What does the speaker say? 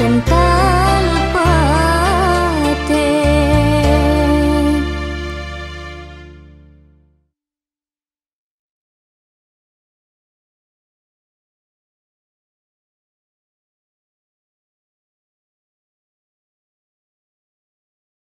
tentang